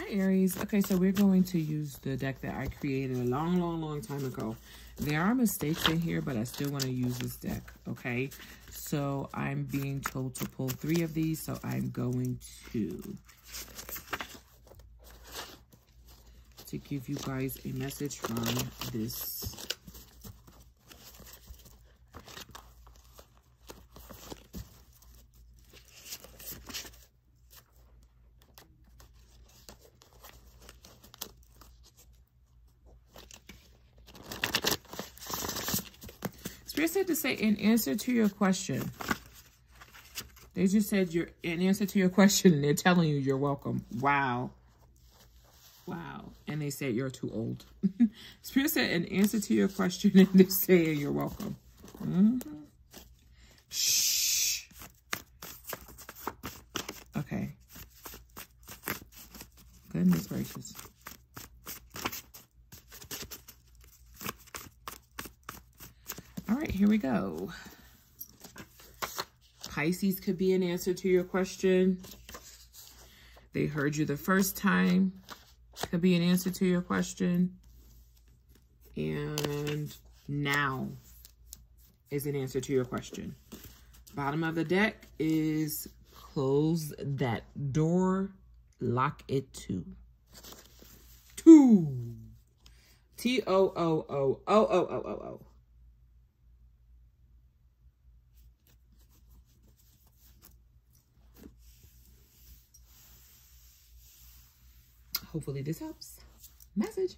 Hi, Aries. Okay, so we're going to use the deck that I created a long, long, long time ago. There are mistakes in here, but I still want to use this deck, okay? So I'm being told to pull three of these, so I'm going to to give you guys a message from this Spirit said to say, in answer to your question, they just said you're in answer to your question and they're telling you you're welcome. Wow. Wow. And they said you're too old. Spirit said in answer to your question and they're saying you're welcome. Mm -hmm. Shh. Okay. Goodness gracious. Right, here we go. Pisces could be an answer to your question. They heard you the first time. Could be an answer to your question. And now is an answer to your question. Bottom of the deck is close that door, lock it too. Two. T-O-O-O-O-O-O-O-O. Hopefully this helps. Message.